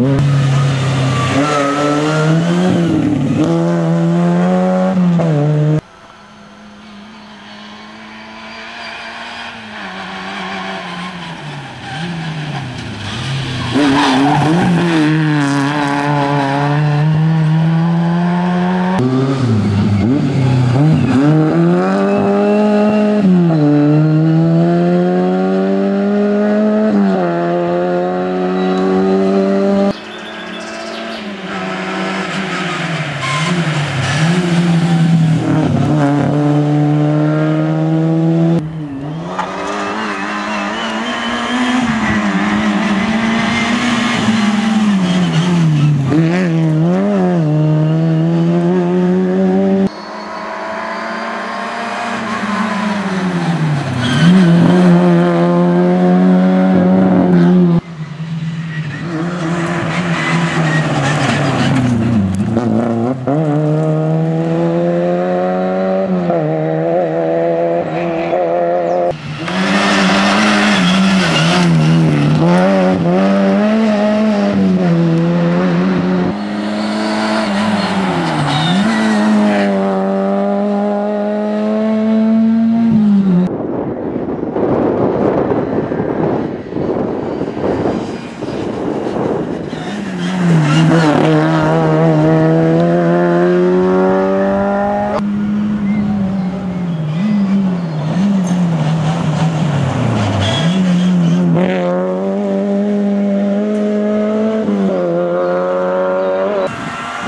Mm-hmm.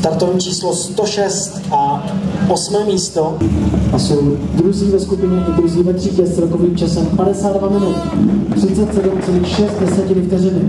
startovní číslo 106 a osmé místo. A jsou druzí ve skupině i druzí ve třídě s celkovým časem 52 minut 37,6 vteřiny.